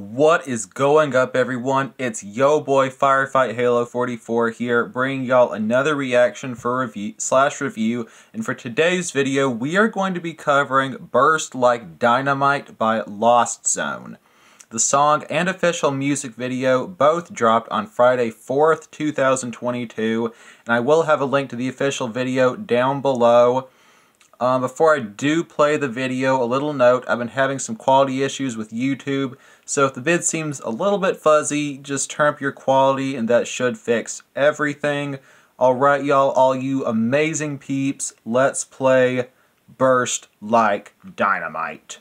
What is going up, everyone? It's yo boy Firefight Halo 44 here, bringing y'all another reaction for review slash review. And for today's video, we are going to be covering "Burst Like Dynamite" by Lost Zone. The song and official music video both dropped on Friday 4th, 2022, and I will have a link to the official video down below. Um, before I do play the video, a little note, I've been having some quality issues with YouTube, so if the vid seems a little bit fuzzy, just turn up your quality and that should fix everything. Alright y'all, all you amazing peeps, let's play Burst Like Dynamite.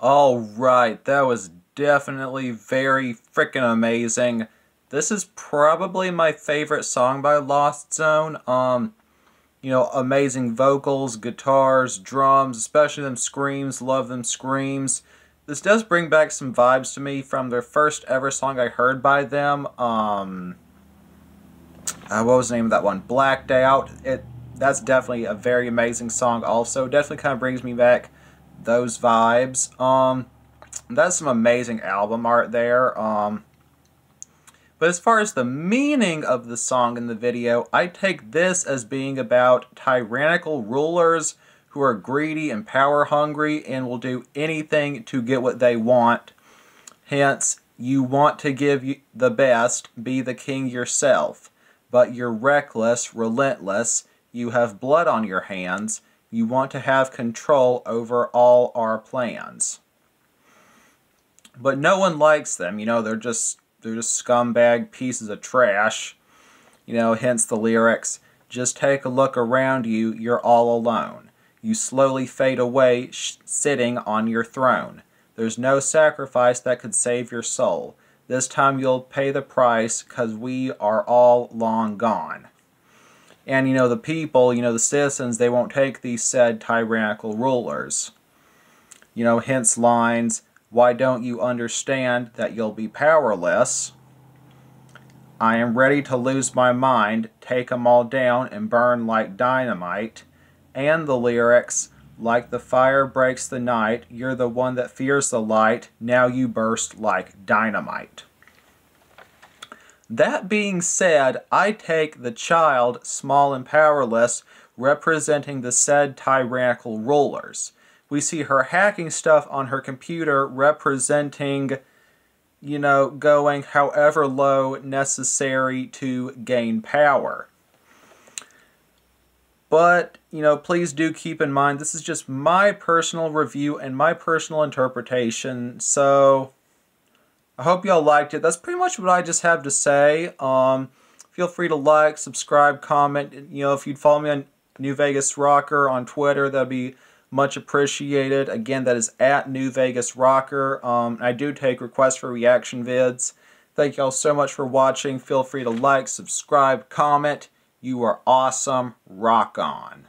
Alright, that was definitely very freaking amazing. This is probably my favorite song by Lost Zone. Um, you know, amazing vocals, guitars, drums, especially them screams, love them screams. this does bring back some vibes to me from their first ever song I heard by them. Um, uh, what was the name of that one? Blacked Out. It that's definitely a very amazing song. Also, definitely kind of brings me back those vibes. Um, that's some amazing album art there. Um, but as far as the meaning of the song in the video, I take this as being about tyrannical rulers who are greedy and power hungry and will do anything to get what they want. Hence, you want to give the best, be the king yourself, but you're reckless, relentless, you have blood on your hands, you want to have control over all our plans. But no one likes them, you know, they're just they're just scumbag pieces of trash. You know, hence the lyrics, just take a look around you, you're all alone. You slowly fade away sitting on your throne. There's no sacrifice that could save your soul. This time you'll pay the price because we are all long gone. And you know, the people, you know, the citizens, they won't take these said tyrannical rulers. You know, hence lines, why don't you understand that you'll be powerless? I am ready to lose my mind, take 'em all down and burn like dynamite. And the lyrics, like the fire breaks the night, you're the one that fears the light, now you burst like dynamite. That being said, I take the child, small and powerless, representing the said tyrannical rulers we see her hacking stuff on her computer representing, you know, going however low necessary to gain power. But, you know, please do keep in mind this is just my personal review and my personal interpretation. So, I hope y'all liked it. That's pretty much what I just have to say. Um, feel free to like, subscribe, comment. You know, if you'd follow me on New Vegas Rocker on Twitter, that'd be much appreciated. Again, that is at New Vegas Rocker. Um, I do take requests for reaction vids. Thank y'all so much for watching. Feel free to like, subscribe, comment. You are awesome. Rock on.